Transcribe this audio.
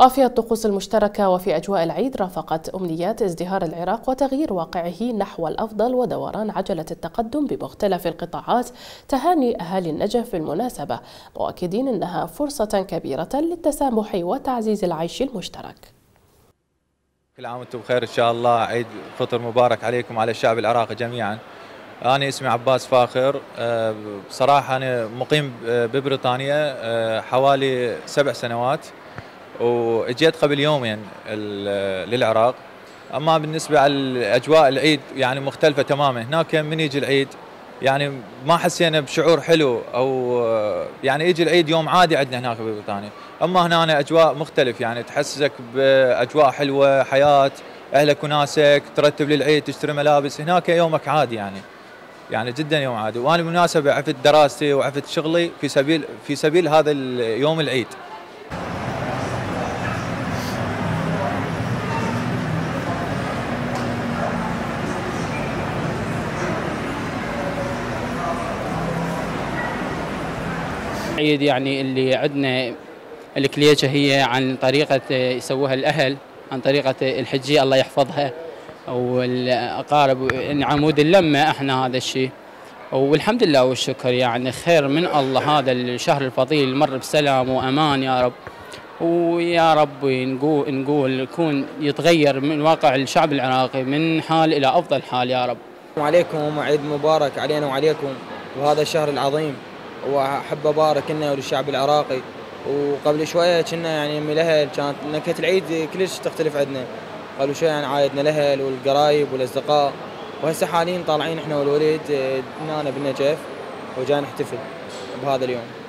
وفي الطقوس المشتركة وفي أجواء العيد رافقت أمنيات ازدهار العراق وتغيير واقعه نحو الأفضل ودوران عجلة التقدم بمختلف القطاعات تهاني أهالي النجف بالمناسبة مؤكدين أنها فرصة كبيرة للتسامح وتعزيز العيش المشترك. كل عام وأنتم بخير إن شاء الله. عيد فطر مبارك عليكم وعلى الشعب العراقي جميعا. أنا اسمي عباس فاخر. أه، بصراحة أنا مقيم ببريطانيا أه، حوالي سبع سنوات. وإجيت قبل يومين للعراق. أما بالنسبة على اجواء العيد يعني مختلفة تماما. هناك من يجي العيد يعني ما حسينا بشعور حلو أو يعني يجي العيد يوم عادي عندنا هناك ببريطانيا أما هنا أجواء مختلف يعني تحسسك بأجواء حلوة حياة أهلك وناسك ترتب للعيد تشتري ملابس. هناك يومك عادي يعني. يعني جدا يوم عادي. وأنا بالمناسبة عفت دراستي وعفت شغلي في سبيل في سبيل هذا يوم العيد. عيد يعني اللي عندنا الكليجة هي عن طريقة يسووها الأهل عن طريقة الحجية الله يحفظها والأقارب عمود اللمة أحنا هذا الشيء والحمد لله والشكر يعني خير من الله هذا الشهر الفضيل مر بسلام وأمان يا رب. ويا رب نقول نقول يكون يتغير من واقع الشعب العراقي من حال إلى أفضل حال يا رب. وعليكم وعيد مبارك علينا وعليكم وهذا الشهر العظيم. وأحب أبارك لنا وللشعب العراقي. وقبل شوية كنا يعني من الأهل كانت نكهه العيد كلش تختلف عندنا. قبل شوية يعني عايدنا الأهل والقرايب والأصدقاء. وهسه حاليا طالعين إحنا والوليد هنا بالنجف وجاي نحتفل بهذا اليوم.